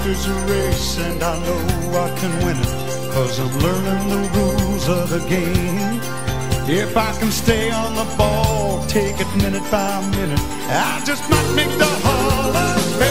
Life is a race and I know I can win it Cause I'm learning the rules of the game. If I can stay on the ball, take it minute by minute. I just might make the Hall of Fame.